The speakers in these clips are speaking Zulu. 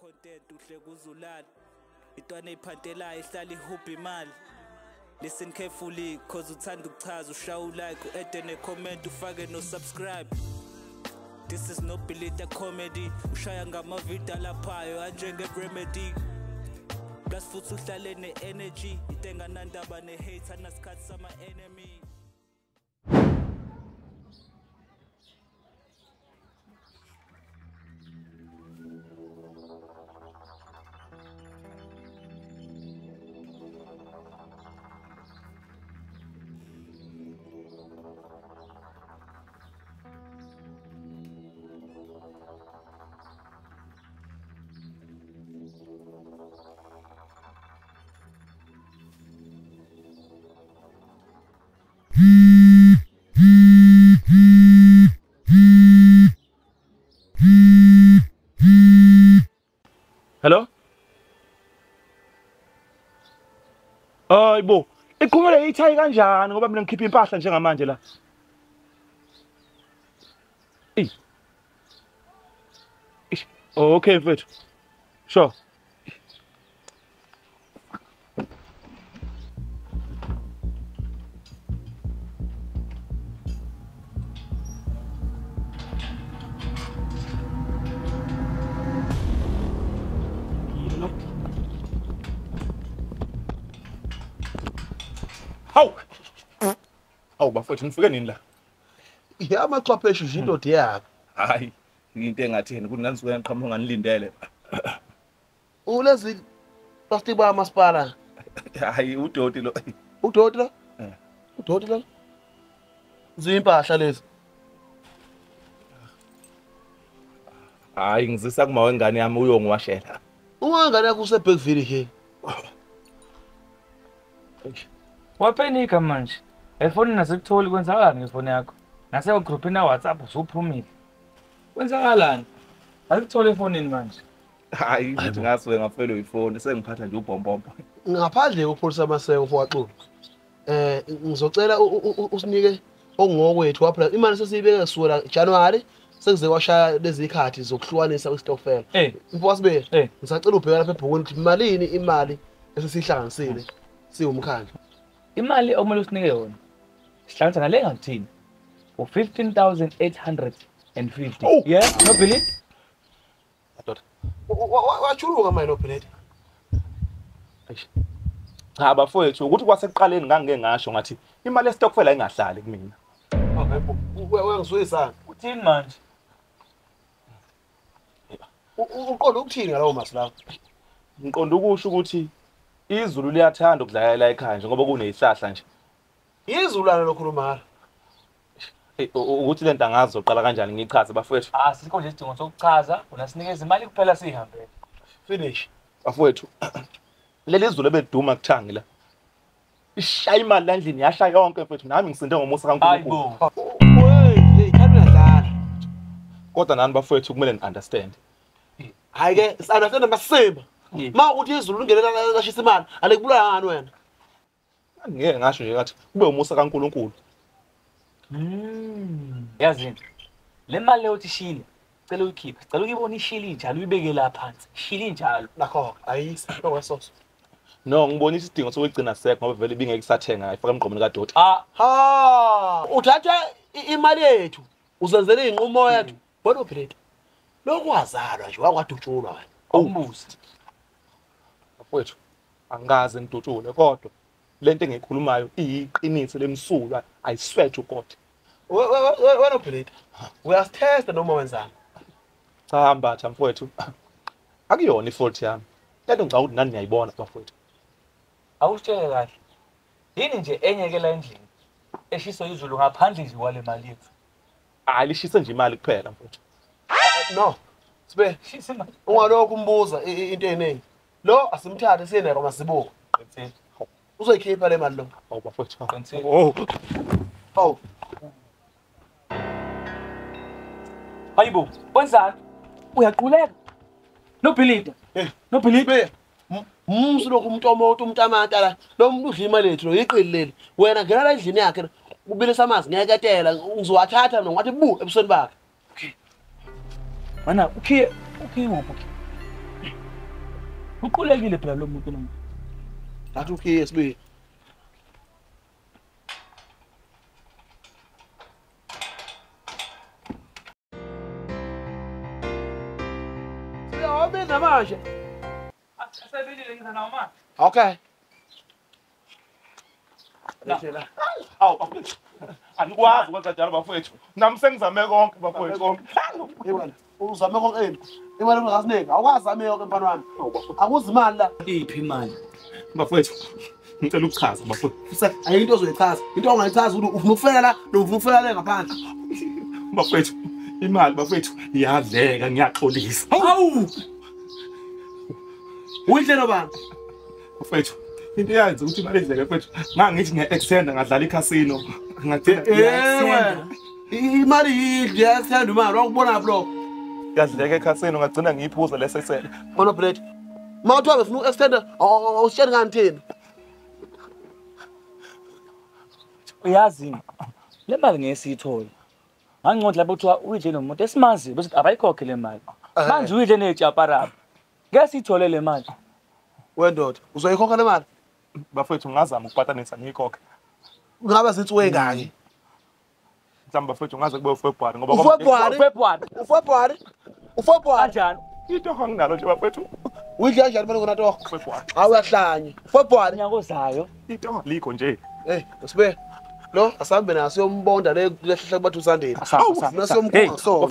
content uhle kuzulala intwana eyiphantelayo ihlala ihubha imali. Listen carefully cause uthanda ukuchaza ushaye ulike u-ede necomment ufake no-subscribe. This is no belita comedy. Ushaya ngamavidiyo alaphayo anjenge-remedy plus futhi uhlale ne-energy into enganandaba ne-hate anasikhathi sama-enemy Hayibo, iqhumele ithayi kanjani ngoba mina ngikhipha impahla njengamanje la. Oh, okay mfethu. Sure. Hawu bafethu nifike nini la? ya amachwepheshe nje indoda yakho Hayi, into engathini kuthi nanisuke ngiqhamuka nganilindele. ulezi plastic bamasipala Hayi udoti lo. udoti lo Eh. udoti lo ziyimpahla lezi Hayi ngizisa kuma wengane yami uyongiwashela. ungangane yakho usebhekville ke Wapenika manje. Efoni nasekutholi kwenzakalani ngefoni yakho? Nase groupini ya WhatsApp usuphumile. Kwenzakalani? Asikuthole efonini manje. Hayi ngithi ngasuke ngafelwe ifoni sengiphatha nje ubhombombo. ngaphandle kokupholisa amaseko mfokaxulu eh ngizocela usinike okungokwethu waphela imali sesiyibeke kusukela January sekuze kwashaya lezi ikhathi zokuhlukanisa kwestokfela Eh, mfowasibe Eh. ngisacela ubheka lapha ebhukwini ukuthi malini imali esesihlanganisile siwumkhandlu imali okumele usinike yona. Sihlanganisa nale ngakuthini? U15850. Oh. Yeah, no believe? Wachuluka manje nophelete Cha bafowethu ukuthi kwasekuqaleni ngangike ngasho ngathi imali yestokfela ingahlali kumina. uyangizwisana Uthini manje? uqonda ukuthini ngalawo masu lawo Ngiqonda ukusho ukuthi izulu liyathanda ukudlalela ekhaya nje ngoba kunezihlahla nje. Yizulana lokhuluma ngalo Eh, u- u- ukuthi lento angazi zoqala kanjani ngichaze bafowethu. Ah, sikho nje isidingo sokuchaza, unasinikeza imali kuphela sihambele. finish Bafowethu. Leli izulu ebeduma kuthangi la. Ishaya imali la endlini yasha yonke mfethu nami ngisinde ngomusa kaNkulunkulu. Hayibo. hey khani uyadlala Kodwa nani bafowethu kumele ni understand. hayi ke understand amasimba Yeah. ma ukuthi izulu lingelela lashisa imali alikubulala ngani wena Ngeke ngasho nje ngathi kube umusa kaNkulunkulu. Mm. Yazini. Le mali leyo thishile. Cela uyikhiphe. Cela ukuyibona ishili njalo uyibeke la phansi. Shili njalo. nakho ayisa okwesoso No ngibonisa isidingo sokugcina sekho ngoba vele bingeke sathenga ifaka emgqomeni kadoti. Ah, ha uthatha i- imali yethu uzenzele inqumo yethu wena ophelete lokwazalwa nje wakwadutshulwa wena awumbuzi. Bafowethu angikaze ngidutshule kodwa lento engiyikhulumayo iyiqiniso lemsulwa kodwa. We- we- we- wena ophelete uyasithesta noma wenzani Cha mbatha mfowethu. Akuyona ifault yami. Lento ngicabanga ukuthi nani niyayibona bafowethu. Awusitshele kahle. Yini nje enye ke la endlini? Eshiso izulu ngaphandle nje kwale mali yethu. Alishise nje imali kuphela mfowethu. no sibe Shisa imali. ungalokhu umbuza i- i- into eningi lo asimthathe sineko masibuko Qinisile. Uzoyikhipha le mali lo Awu bafowethu. Qinisile. Oh. hawu Hayibo, wenzani? Uyaquleka? No believe. Eh. No believe. sibe umsu lokhu umntomoto umntamata la lo muntu udla imali yethu lo iqili leli wena ngena la endlini yakhe ubilisa amanzi ngiyaketela ngizowathatha mina ngathi bu ebusweni bakhe Mana, ukhiye, ukhiye uphi? ukhulekile phela lo muntu noma athi ukhiye sibili Siyawabina manje. asebelile ngizana nawo manje Okay. La. Lethela. Awu bafowethu. Anikwazi ukwenza njalo bafowethu. Nami sengizame konke bafowethu konke. Yebona. Uzame konke ini. Imali ungasineki. Awukazame yonke mfana wami. Akuzi imali la. iphi imali Bafowethu. Ngicela ukuchaza bafowethu. Fusa ayinto ozoyichaza. Into ongayichaza ukuthi ufuna ukufela la, nofuna ukufela le ngaphandle. Bafowethu. Imali bafowethu iyadleka ngiyaxolisa. Hawu. Uyinhlelo bani? Bafowethu. Into eyenza ukuthi imali idleke bafowethu. Ngangithi ngiya-extenda ngadlala i-casino. Ngagcina Ewe. Imali yidli yathanda imali. Wakubona bro. yadleka e-casino ngagcina ngiyiphuza lesesele. Khona bread. Mawuthiwa befuna uku-extend awusitsheni ngani thina. uyazini le mali ngeke siyithole nganginqondi lapho kuthiwa uyidle nomuntu esimaziyo bese abayikhokhe le mali manje uyidle ney'tshaparabi ngeke siyithole le mali Wendoda, uzoyikhokha le mali? Bafowethu ngazama ukupatanisa ngiyikhokhe. Ngabe zitsuke kanye. Mhlawumbe bafowethu ngaze kube uFebruary ngoba Ufebruary. february Ufebruary. Ufebruary. kanjani itoho nginalo nje bafowethu. Udla kanjani manje ngona toho? Hawu uyahlanye. February. Nyaka zayo. Ito likho nje. Eh, usibe lo asambe nayo siyombonda le lehlahla kubathusandeni. Asambe. Nasiyomkhulu so.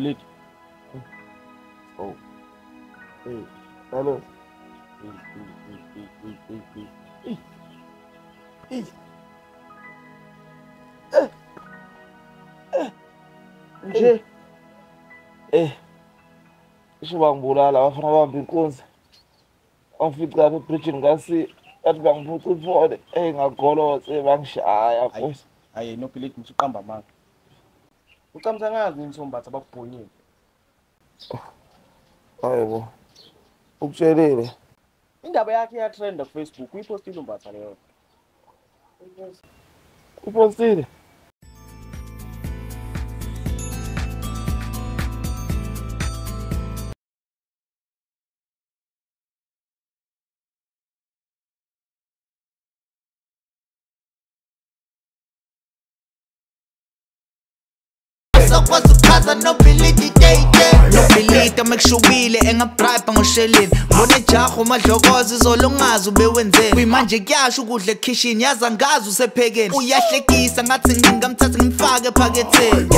Lehle kubathu sandeni. Asamba, asamba, Nasi asamba. yomkhunga so. nobhilidi Hello. Nje. Eh. Isho bangibulala bafuna bamba inkunzi. Angifica lapha ebridge ngasi athi bangiphuca ifone. Ngagolotse bangishaya mfowethu. hayi nobhilidi ngithi amanga ucamisa ngazi nisombatha bakubhonyile Hayibo. Ukutshelile. indaba yakhe iyatrenda kufacebook uyipostile umbatha leyo Upostile. Sokwazi ukuchaza nobhilidi date nobhilidi amekushubile engabribe ngoshelini mbone jaho madlokozi zolongazi ubewenzeni kuyimanje kuyasho ukudla ekhishini yaza ngazi usephekeni uyahlekisa ngathi ngingamthatha ngimfake ephaketheni